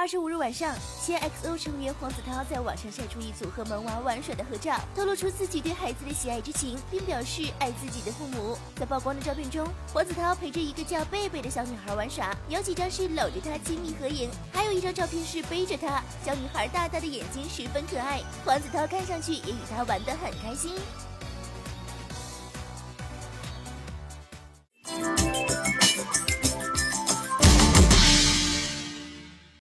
二十五日晚上，前 XO 成员黄子韬在网上晒出一组和萌娃玩耍的合照，透露出自己对孩子的喜爱之情，并表示爱自己的父母。在曝光的照片中，黄子韬陪着一个叫贝贝的小女孩玩耍，有几张是搂着她亲密合影，还有一张照片是背着她。小女孩大大的眼睛十分可爱，黄子韬看上去也与她玩得很开心。